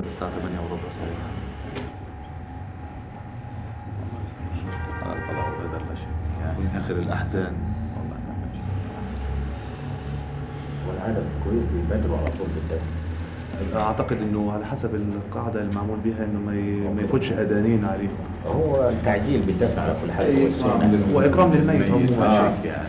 الساعة 8 وربع القضاء شيء. يعني من آخر الأحزان. والله ما شيء. في الكويت بيبادروا على طول بالدفع أعتقد إنه على حسب القاعدة المعمول بها إنه ما ي- ما يفوتش أدانين عليهم. هو التعجيل بالدفع على كل حال هو السنة وإكرام للميت آه. يعني